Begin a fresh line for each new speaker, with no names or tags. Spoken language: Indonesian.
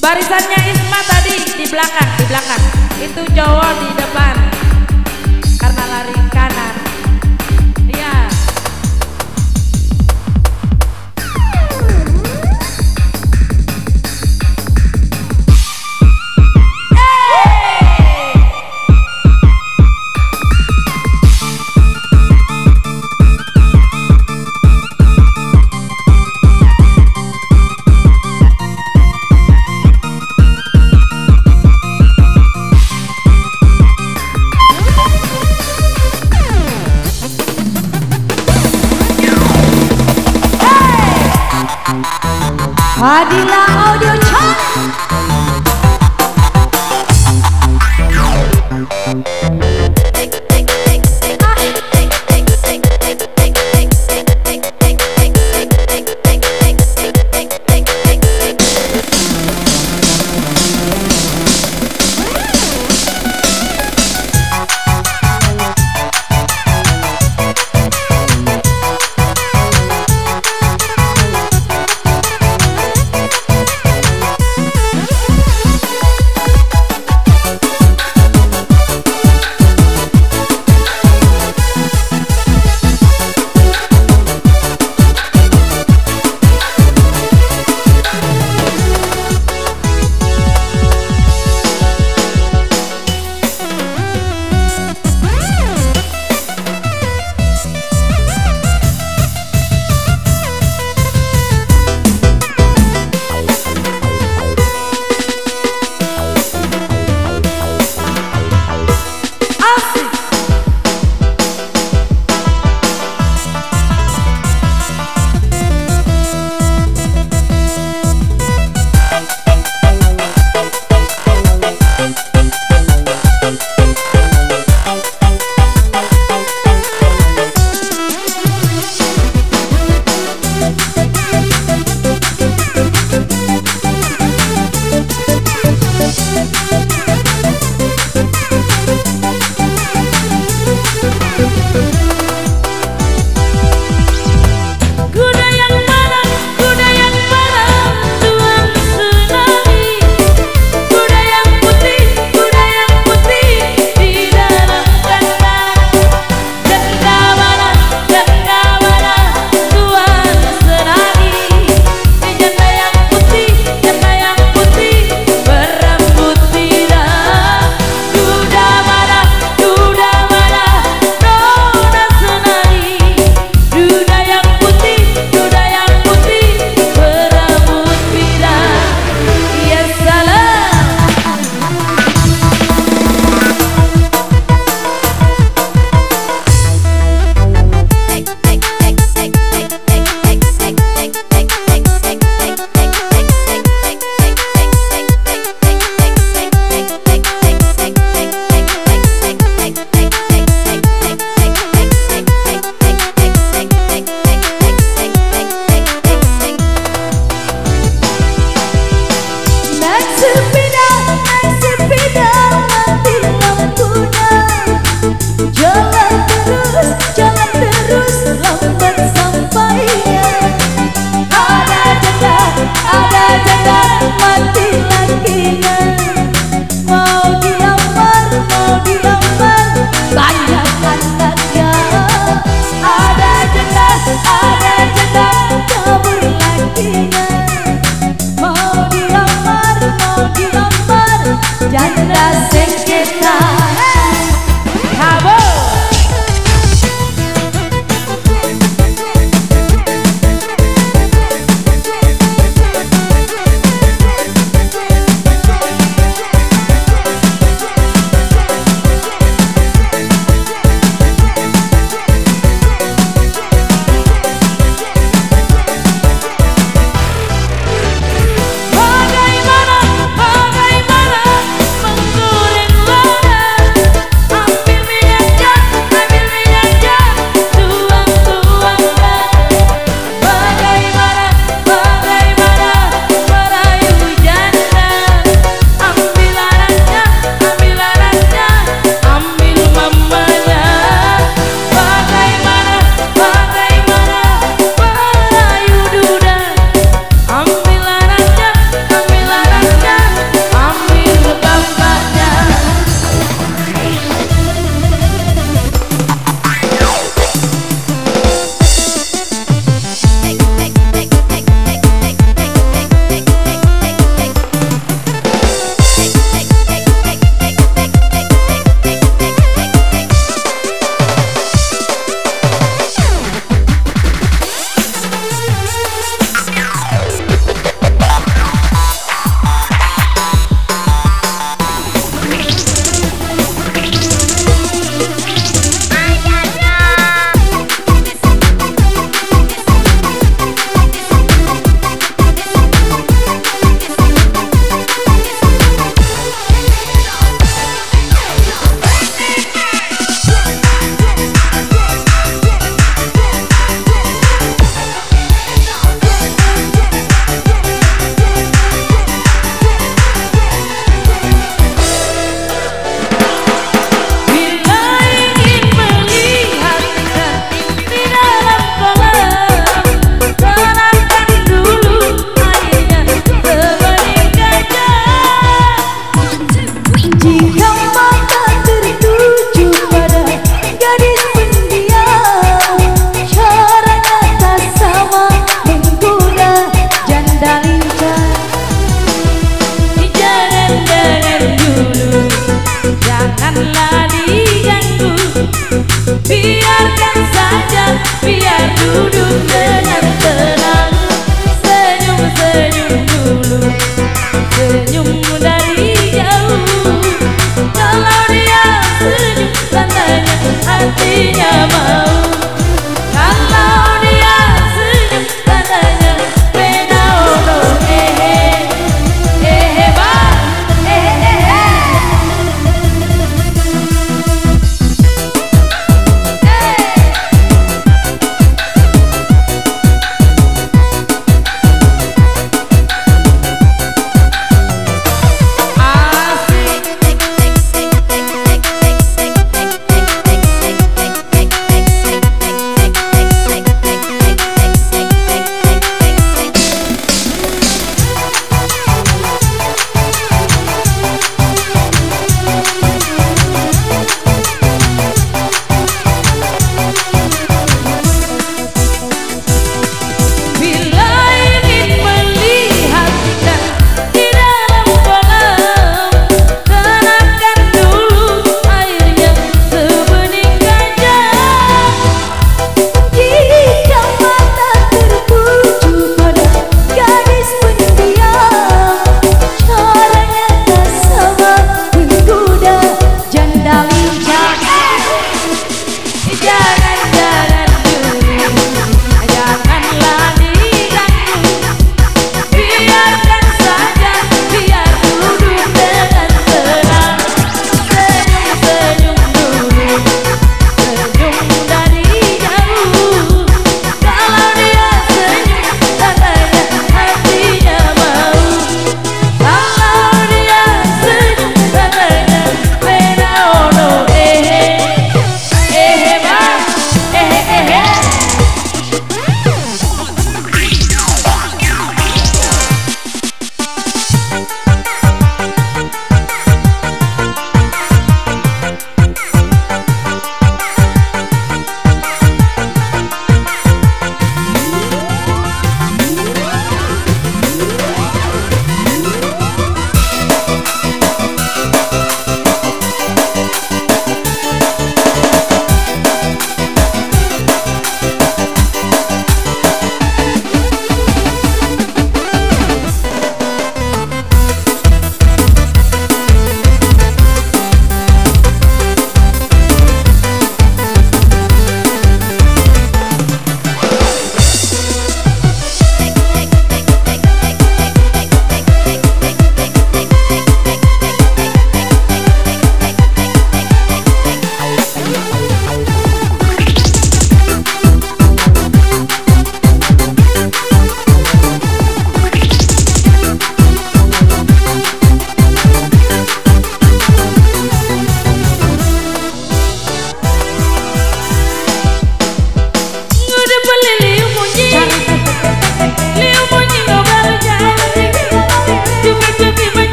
Barisannya Isma tadi di belakang, di belakang. Itu cowok di depan. Karena lari